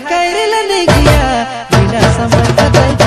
caer la alegría y la